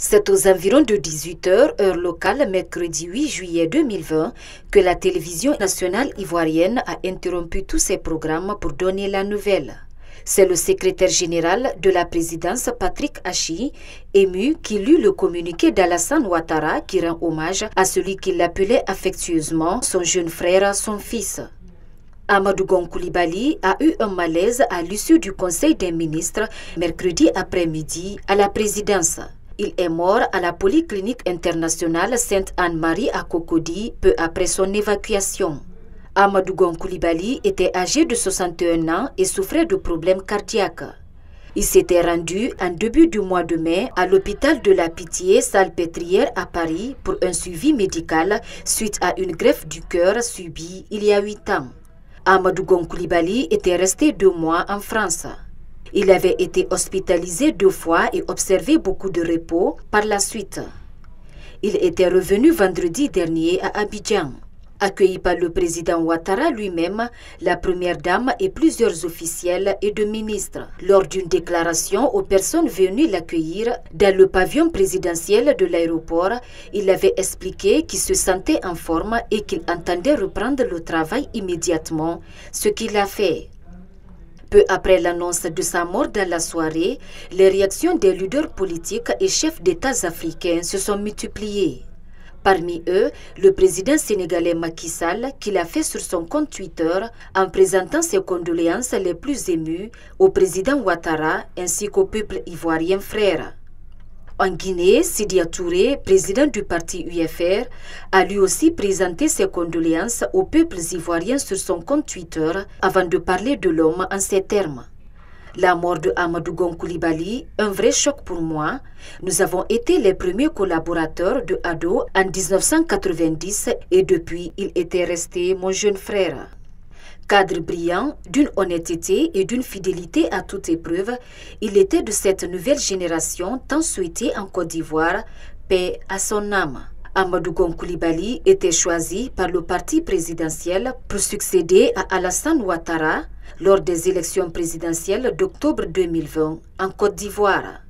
C'est aux environs de 18h, heure locale, mercredi 8 juillet 2020, que la télévision nationale ivoirienne a interrompu tous ses programmes pour donner la nouvelle. C'est le secrétaire général de la présidence, Patrick Hachi, ému, qui lut le communiqué d'Alassane Ouattara qui rend hommage à celui qu'il appelait affectueusement son jeune frère, son fils. Amadou Koulibaly a eu un malaise à l'issue du Conseil des ministres mercredi après-midi à la présidence. Il est mort à la Polyclinique internationale Sainte-Anne-Marie à Cocody peu après son évacuation. Amadou Koulibaly était âgé de 61 ans et souffrait de problèmes cardiaques. Il s'était rendu en début du mois de mai à l'hôpital de la Pitié Salpêtrière à Paris pour un suivi médical suite à une greffe du cœur subie il y a huit ans. Amadou Koulibaly était resté deux mois en France. Il avait été hospitalisé deux fois et observé beaucoup de repos par la suite. Il était revenu vendredi dernier à Abidjan. Accueilli par le président Ouattara lui-même, la première dame et plusieurs officiels et deux ministres, lors d'une déclaration aux personnes venues l'accueillir dans le pavillon présidentiel de l'aéroport, il avait expliqué qu'il se sentait en forme et qu'il entendait reprendre le travail immédiatement, ce qu'il a fait. Peu après l'annonce de sa mort dans la soirée, les réactions des leaders politiques et chefs d'État africains se sont multipliées. Parmi eux, le président sénégalais Macky Sall, qui l'a fait sur son compte Twitter en présentant ses condoléances les plus émues au président Ouattara ainsi qu'au peuple ivoirien frère. En Guinée, Sidia Touré, président du parti UFR, a lui aussi présenté ses condoléances aux peuples ivoiriens sur son compte Twitter avant de parler de l'homme en ces termes. La mort de Amadou Koulibaly, un vrai choc pour moi. Nous avons été les premiers collaborateurs de ADO en 1990 et depuis, il était resté mon jeune frère. Cadre brillant, d'une honnêteté et d'une fidélité à toute épreuve, il était de cette nouvelle génération tant souhaitée en Côte d'Ivoire, paix à son âme. Amadou Koulibaly était choisi par le parti présidentiel pour succéder à Alassane Ouattara lors des élections présidentielles d'octobre 2020 en Côte d'Ivoire.